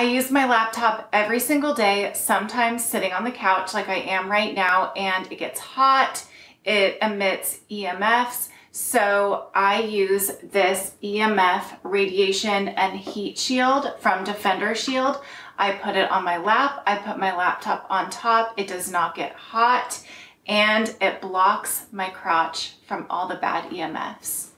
I use my laptop every single day, sometimes sitting on the couch like I am right now, and it gets hot, it emits EMFs, so I use this EMF radiation and heat shield from Defender Shield. I put it on my lap, I put my laptop on top, it does not get hot, and it blocks my crotch from all the bad EMFs.